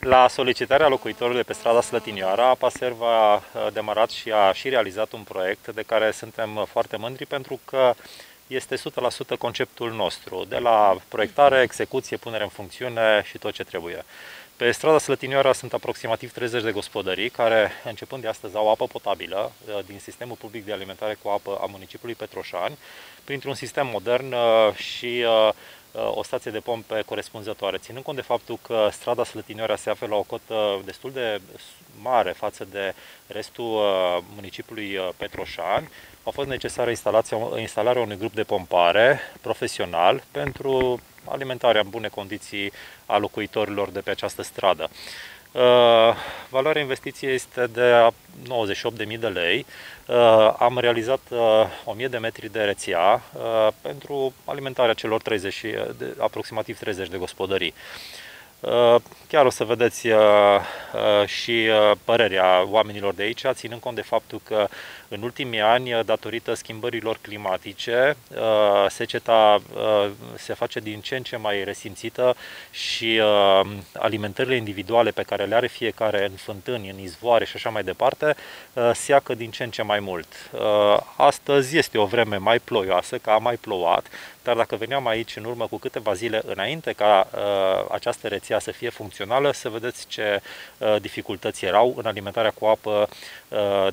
La solicitarea locuitorilor de pe strada Slătinioara, APA Serva a demarat și a și realizat un proiect de care suntem foarte mândri pentru că este 100% conceptul nostru, de la proiectare, execuție, punere în funcțiune și tot ce trebuie. Pe strada Slătinioara sunt aproximativ 30 de gospodării care, începând de astăzi, au apă potabilă uh, din sistemul public de alimentare cu apă a municipiului Petroșani, printr-un sistem modern uh, și uh, o stație de pompe corespunzătoare. Ținând cont de faptul că strada Slătinioara se află la o cotă destul de mare față de restul municipiului Petroșani, a fost necesară instalarea unui grup de pompare profesional pentru alimentarea în bune condiții a locuitorilor de pe această stradă. Uh, valoarea investiției este de 98.000 de lei. Uh, am realizat 1000 uh, de metri de rețea pentru alimentarea celor 30, aproximativ 30 de gospodării. Chiar o să vedeți și părerea oamenilor de aici, ținând cont de faptul că în ultimii ani, datorită schimbărilor climatice, seceta se face din ce în ce mai resimțită și alimentările individuale pe care le are fiecare în fântâni, în izvoare și așa mai departe, seacă din ce în ce mai mult. Astăzi este o vreme mai ploioasă, că a mai plouat, dar dacă veneam aici în urmă cu câteva zile înainte ca această rețea să fie funcțională, să vedeți ce dificultăți erau în alimentarea cu apă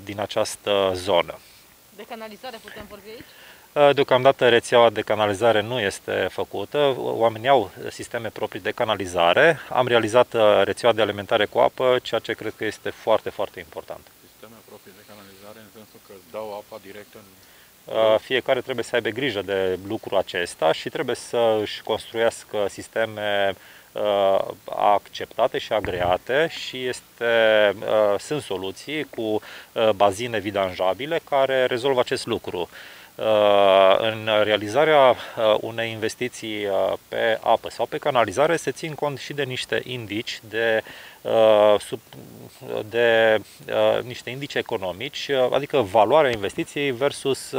din această zonă zonă. De canalizare putem vorbi aici? Uh, deocamdată rețeaua de canalizare nu este făcută, oamenii au sisteme proprii de canalizare. Am realizat uh, rețeaua de alimentare cu apă, ceea ce cred că este foarte, foarte important. Sisteme proprii de canalizare în sensul că dau apa direct în... Uh, fiecare trebuie să aibă grijă de lucrul acesta și trebuie să își construiască sisteme Uh, acceptate și agreate și este, uh, sunt soluții cu uh, bazine vidanjabile care rezolvă acest lucru. În realizarea unei investiții pe apă sau pe canalizare se țin cont și de niște indici, de, de niște indici economici, adică valoarea investiției versus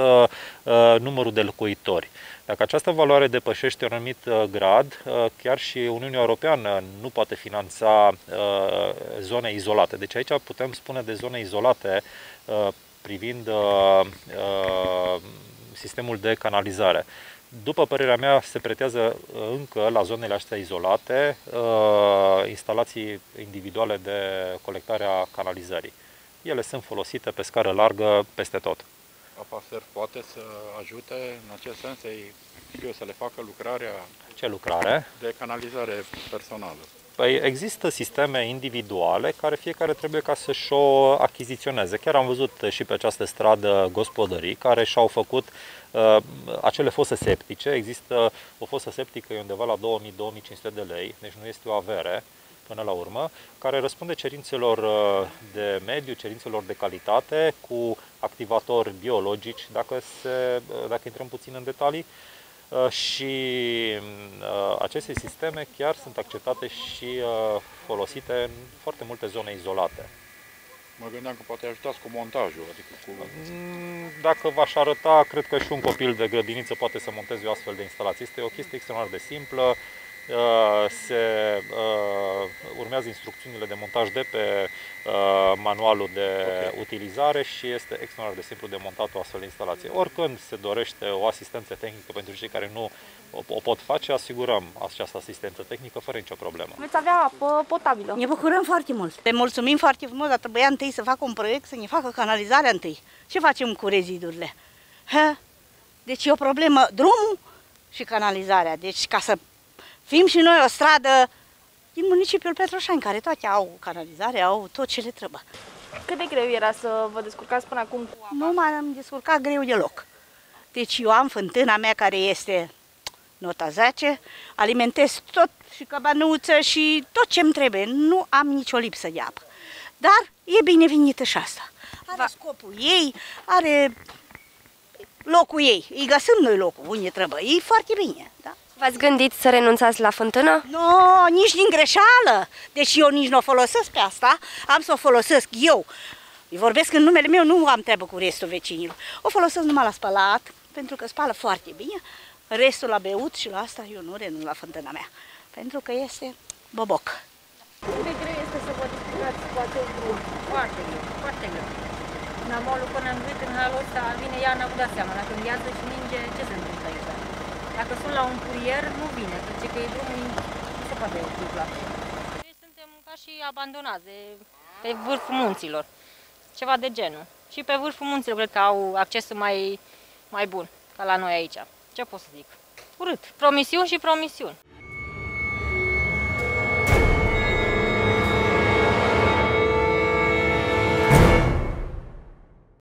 numărul de locuitori. Dacă această valoare depășește un anumit uh, grad, uh, chiar și Uniunea Europeană nu poate finanța uh, zone izolate. Deci aici putem spune de zone izolate privind sistemul de canalizare. După părerea mea, se pretează încă la zonele astea izolate instalații individuale de colectare a canalizării. Ele sunt folosite pe scară largă peste tot. APASER poate să ajute în acest sens să știu, să le facă lucrarea Ce lucrare? de canalizare personală. Păi există sisteme individuale care fiecare trebuie ca să-și o achiziționeze. Chiar am văzut și pe această stradă gospodării care și-au făcut uh, acele fose septice. Există o fosă septică undeva la 2000-2500 de lei, deci nu este o avere până la urmă, care răspunde cerințelor uh, de mediu, cerințelor de calitate, cu activatori biologici, dacă, se, uh, dacă intrăm puțin în detalii, uh, și aceste sisteme chiar sunt acceptate și folosite în foarte multe zone izolate. Mă gândeam că poate ajutați cu montajul. Adică cu... Mm, dacă v-aș arăta, cred că și un copil de grădiniță poate să monteze o astfel de instalație. Este o chestie extraordinar de simplă, Uh, se uh, urmează instrucțiunile de montaj de pe uh, manualul de okay. utilizare și este extraordinar de simplu de montat o astfel de instalație. Oricând se dorește o asistență tehnică pentru cei care nu o pot face, asigurăm această asistență tehnică fără nicio problemă. Veți avea apă potabilă. Ne bucurăm foarte mult. Te mulțumim foarte frumos, dar trebuia întâi să facă un proiect, să ne facă canalizarea întâi. Ce facem cu rezidurile? Ha? Deci e o problemă drumul și canalizarea. Deci ca să Fim și noi o stradă din municipiul Petroșani, care toate au canalizare, au tot ce le trebuie. Cât de greu era să vă descurcați până acum cu apa? Nu m-am descurcat greu deloc. Deci eu am fântâna mea care este nota 10, alimentez tot și căbanuță și tot ce-mi trebuie. Nu am nicio lipsă de apă. Dar e binevenită și asta. Are Va... scopul ei, are locul ei. Îi găsim noi locul unde trebuie. E foarte bine, da? V-ați gândit să renunțați la fântână? Nu, no, nici din greșeală. Deci eu nici nu o folosesc pe asta, am să o folosesc eu. Îi vorbesc în numele meu, nu am treabă cu restul vecinilor. O folosesc numai la spălat, pentru că spală foarte bine. Restul la beut și la asta eu nu renunț la fântâna mea, pentru că este boboc. Cât de greu cu acest drum. Foarte greu, foarte greu. Namolul până în gât, în halul ăsta, vine Iana, vă dați seama, dacă îngheață și ninge, ce se întâmplă aici? Dacă sunt la un curier, nu vine, pentru că e drumul nu se poate dubla. Noi suntem ca și abandonați de, pe vârful munților, ceva de genul. Și pe vârful munților cred că au accesul mai, mai bun ca la noi aici. Ce pot să zic? Urât. Promisiuni și promisiuni.